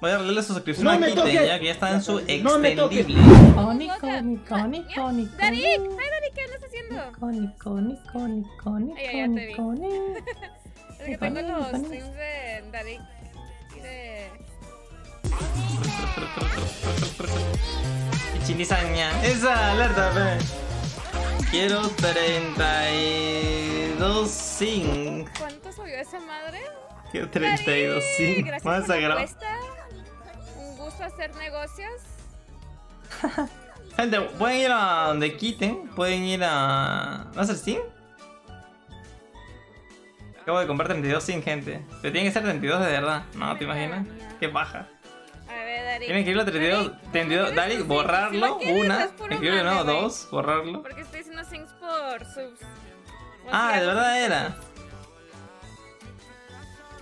Voy a darle su suscripción No a toques. ya que ya está en su No me extendible. Coni, coni, coni, coni, Darik, ay Darik, ¿qué andas haciendo? coni, coni, coni, coni, coni, coni. Es que tengo Coni, los coni. streams de Darik y de... Chinizaña. Esa alerta, pe. Quiero 32 zinc. ¿Cuánto subió esa madre? Quiero 32 Darik, zinc. Más sagrado. Hacer negocios. Gente, pueden ir a donde quiten. Pueden ir a. ¿No es el Steam? Acabo de comprar 32 zinc, gente. Pero tienen que ser 32 de verdad. No, ¿te imaginas? Qué baja. A ver, Darik. Tienen que ir a 32. Darik, 32 ¿cómo quieres Darik, borrarlo. Si Una. es puro Escribe de mame, nuevo güey. dos. Borrarlo. Porque estoy haciendo syncs por subs. O Ah, de verdad era.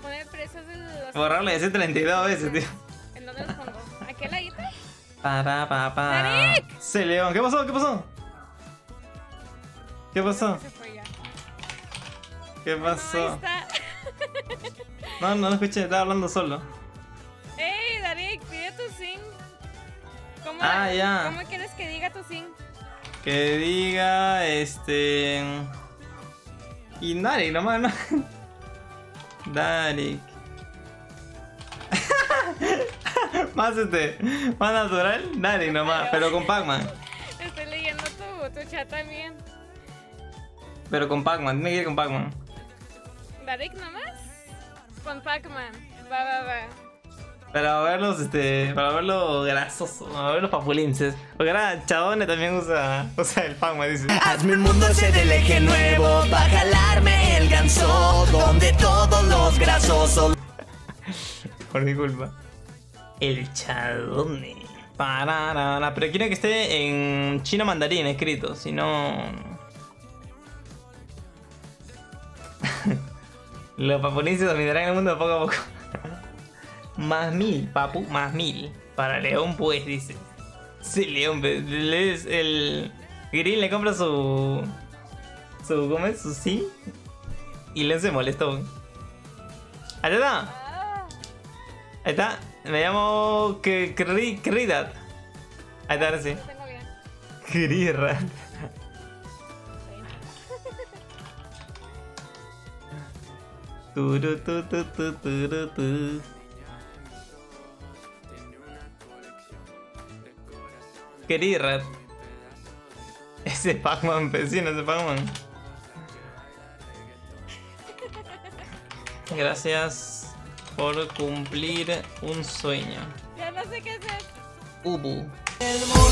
Poner precios de los... Borrarlo y decir 32 veces, tío. ¿Aquí al ladito? Para, pa, pa. León. ¿Qué pasó? ¿Qué pasó? ¿Qué pasó? Se fue ya. ¿Qué pasó? No, no lo escuché, estaba hablando solo. ¡Ey, Darik! Pide tu sync. ¿Cómo, Ah, ya. ¿Cómo quieres que diga tu sync? Que diga, este. Y Darik nomás, ¿no? Darik. más este. Más natural, Darik nomás. Pero con Pac-Man. Estoy leyendo tu, tu chat también. Pero con Pac-Man, tiene que ir con Pac-Man. ¿Darik nomás? Con Pac-Man. Va, va, va. Para verlos, este. Para verlo grasoso, para verlos papulinces. Porque ahora Chabone también usa. Usa el Pac-Man, dice. Hazme un mundo ese del eje nuevo Pa' jalarme el ganso Donde todos los grasosos Por mi culpa. El Chadone. Pero quiero que esté en chino mandarín escrito, si no. Los papulinces dominarán el mundo poco a poco. más mil, papu, más mil. Para León, pues, dice. Sí, León, es el. Green le compra su. Su. ¿Cómo es? Su sí. Y León se molestó. Ahí está. Ah, Ahí está. Me llamo Kridat. Ahí está, sí. lo tengo bien. Kridat. Turu, tu, tu, tu, turu, tu. Kridat. Ese Pac-Man, vecino, ese Pac-Man. Gracias por cumplir un sueño. Ya no sé qué hacer. Ubu. El mundo